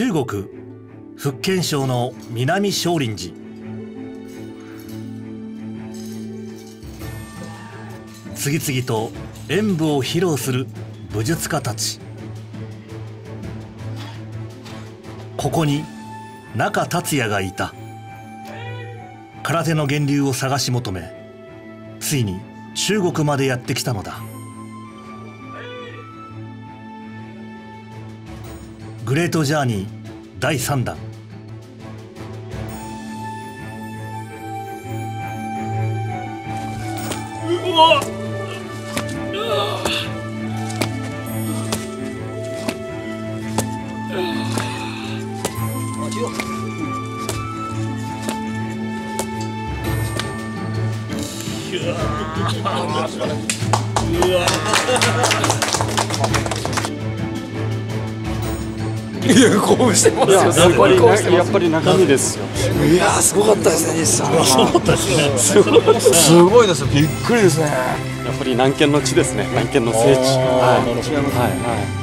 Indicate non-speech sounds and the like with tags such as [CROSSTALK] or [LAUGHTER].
中国福建省の南少林寺。次々と演舞を披露する武術家たち。ここに中達也がいた。空手の源流を探し求めついに中国までやってきたのだ。グレートジャーニー第3弾。う [LAUGHS] わいや興奮してますよ。やっぱりやっぱり中身ですよ。いやすごかったですね西さん。すごかったですね。すごいです。びっくりですね。やっぱり南県の地ですね。南県の聖地。はい。はい。はい